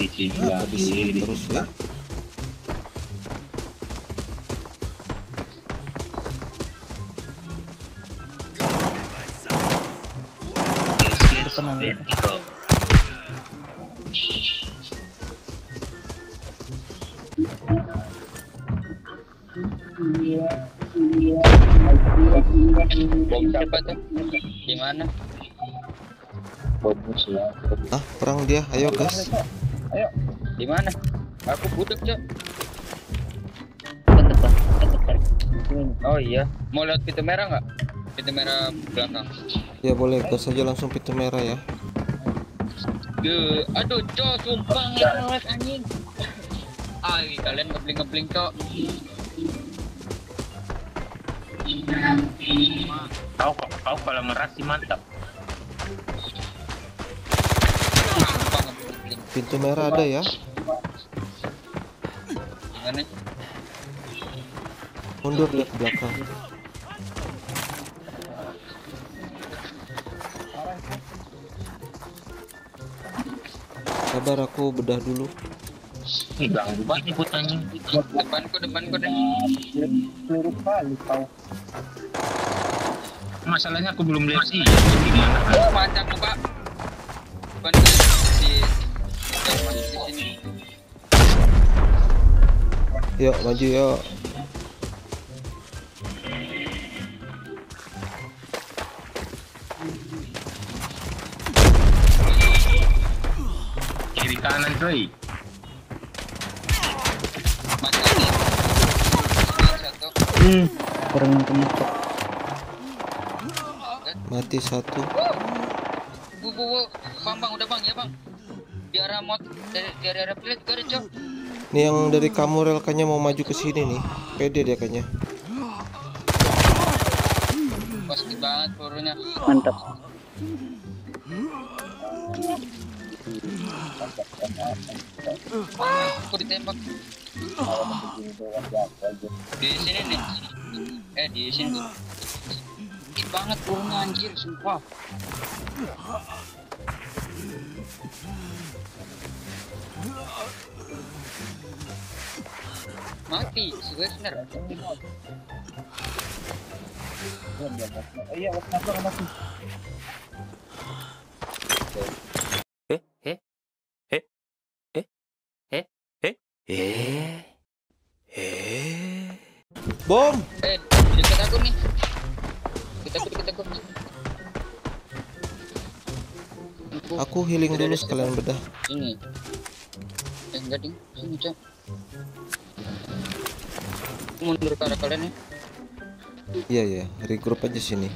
di sini Habis lagi terus ya. Bom siapa tuh? Di mana? Ah, perang dia. Ayo, gas. Di mana? Aku butuh, Cok. Oh iya, mau lihat pintu merah nggak? Pintu merah belakang. Ya boleh, gas aja langsung pintu merah ya. Ge, aduh, Cok, sumpah ngeres anjing. Ay, kalian ngebling-ngebling, Cok. Kau kau kalau ngeras sih mantap. Pintu merah ada ya. Gimana? Mundur ke belakang. Sabar aku bedah dulu. Ih, ganggu banget nih putanya. Depanku, depanku deh. Peluru kali kau. Masalahnya aku belum lihat sih. Gimana? Oh, macam Pak. Yuk, maju yuk. Kiri kanan. Satu. Hmm. Kurang kencok. Mati satu. Bu, bu, bu. Bang, bang, udah bang, ya bang. Di arah mot, dari, dari arah pilih juga ada, Cok. Nih yang dari kamu rel kayaknya mau maju ke sini nih. Pede dia kayaknya. Pasti banget pelurunya. Mantap. Aku ditembak. Di sini nih. Eh, di sini. Dikit banget pelurunya anjir, sumpah. Mati, si Wesner. Iya, kenapa mati? Bom! Eh, di dekat aku nih. Kita aku, dekat aku. Aku healing dulu sekalian bedah. Ini. Enggak ding. Sini, Cok. Mundur ke arah kalian ya. Iya ya, regroup aja sini.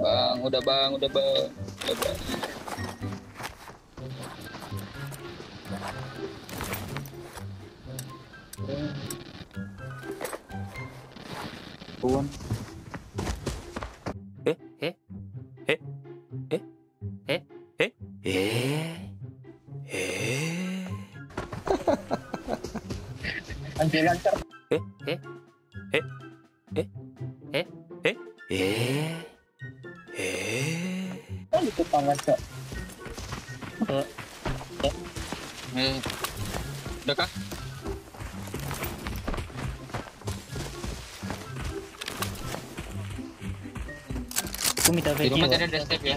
Bang, udah bang, udah bang. Udah bang. Tuan. Anjir lancar. Kan itu tangan cok. Eh, udah kah? Aku minta Di VC. rumah ada step ya.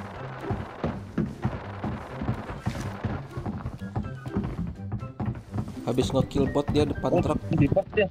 Habis ngekill bot dia depan Oh, truk. di dia. Dia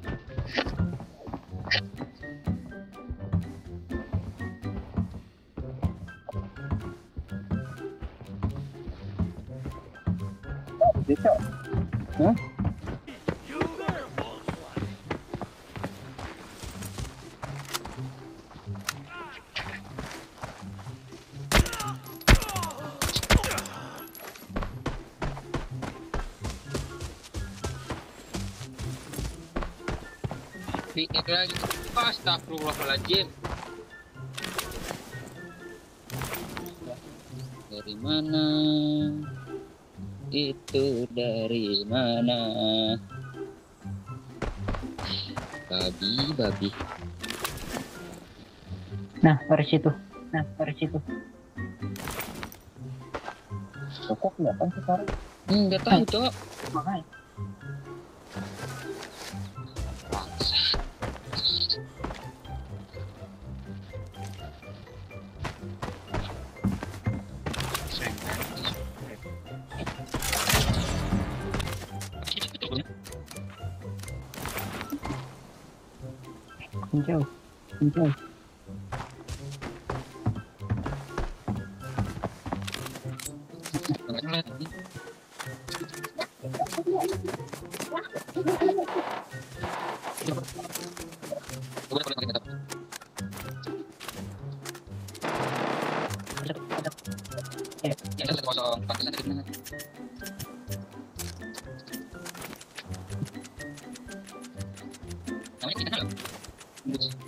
Piknik lagi. Astagfirullahaladzim. Dari mana? Itu dari mana? Babi, babi. Nah, dari situ. Nah, dari situ. Kok kelihatan sekarang? Hmm, nggak tahu, Cok. Makanya. Xin chào. Xin chào. Thank you.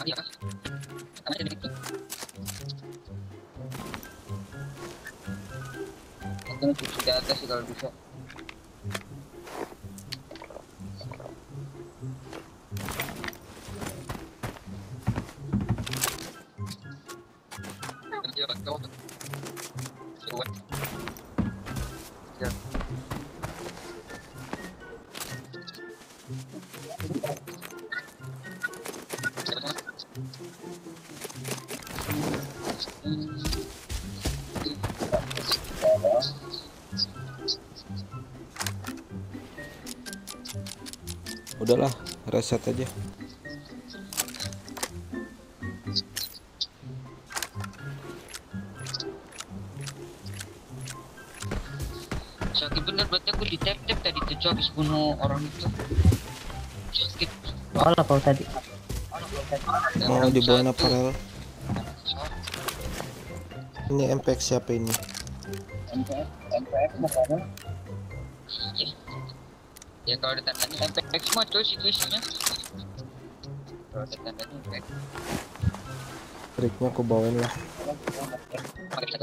Ya, Kak. Namanya dari itu. Aku di atas kalau bisa. Udahlah, reset aja. Sakit bener berarti aku di tap tap tadi tuh habis bunuh orang itu. Sakit. Kalah kau tadi. Mau dibawain apa rel? Cok. Ini MPX siapa ini? MPX, MPX makanya. Ya kalau ada tandanya MPX mah tuh situasinya. Kalau ada tandanya. Triknya aku bawain lah. Pakai bisa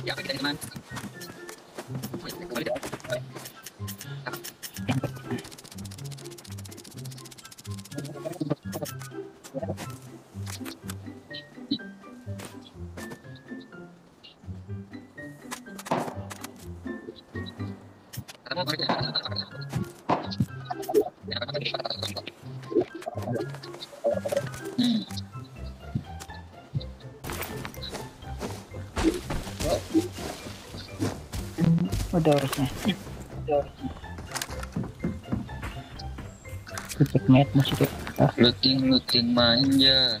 Kita. Ya, pakai teman. Dah. udah harusnya Cepet net masih tuh. Ah. Looting looting manja.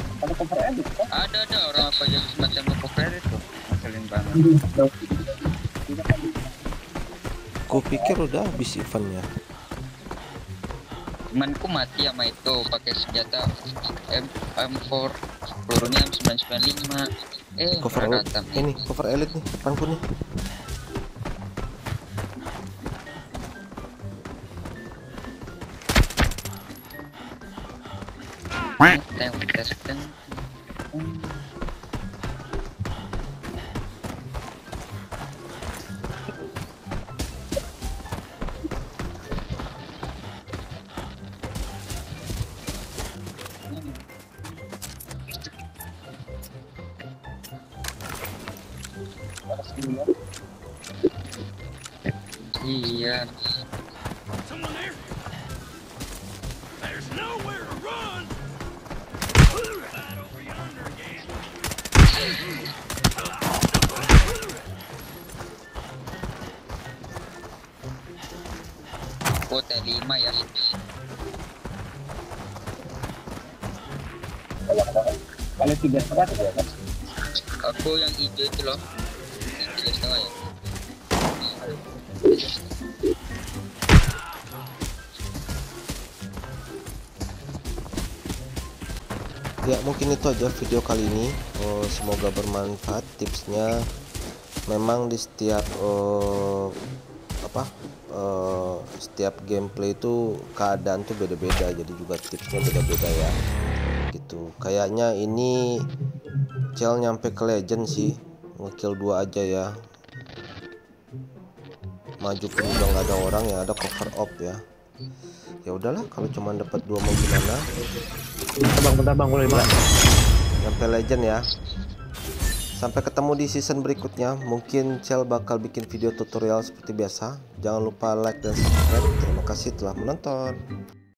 elit, cover elit kan Ada ada orang apa yang semacam cover itu. Ngeselin banget. Ku pikir udah habis eventnya. Temanku mati sama itu pakai senjata M M4 pelurunya M995. Eh, Cover orang elit. datang. Ini cover elit nih nih. tão, tão, tão, tão. Yeah. Oh, T5 ya. Kali tiga setengah kan. Aku yang hijau itu loh. Yang tiga setengah ya. Ya mungkin itu aja video kali ini. Oh, semoga bermanfaat tipsnya. Memang di setiap eh, apa eh, setiap gameplay itu keadaan tuh beda-beda. Jadi juga tipsnya beda-beda ya. Gitu. Kayaknya ini Cel nyampe ke legend sih. Ngekill dua aja ya. Maju pun udah nggak ada orang ya ada cover up ya. Ya udahlah kalau cuma dapat dua mau gimana Bang, bentar bang, boleh bang. sampai legend ya sampai ketemu di season berikutnya. Mungkin Cel bakal bikin video tutorial seperti biasa. Jangan lupa like dan subscribe. Terima kasih telah menonton